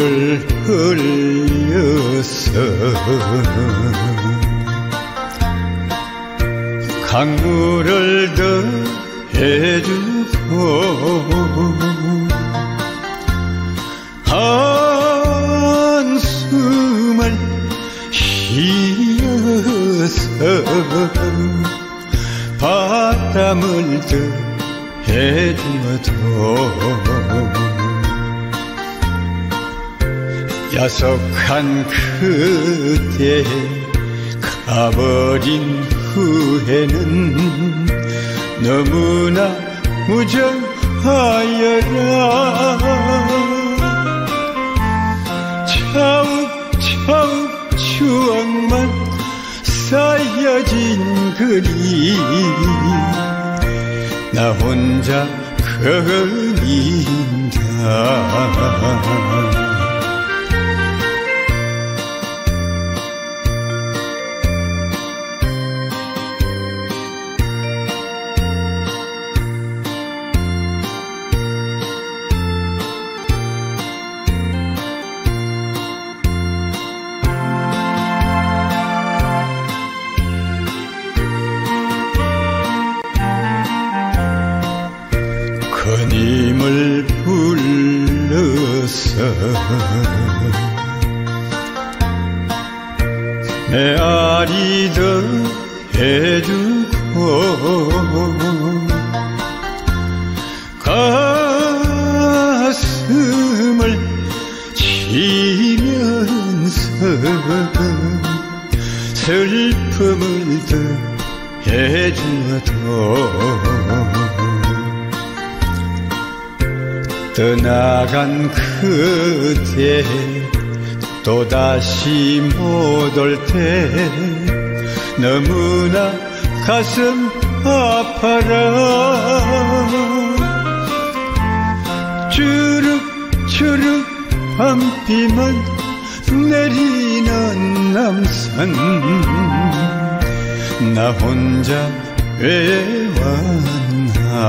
눈물을 흘려서 강물을 더해주고 한숨을 쉬어서 바람을 더해주어도 야속한 그대 가버린 후회는 너무나 무정하여라. 차욱차욱 추억만 쌓여진 그리 나 혼자 그린다 그님을 불러서 메아리도 해주고 가슴을 치면서 슬픔을 더해주어도 떠나간 그대 또다시 못 올 때 너무나 가슴 아파라. 주룩주룩 밤비만 내리는 남산. 나 혼자 왜 왔나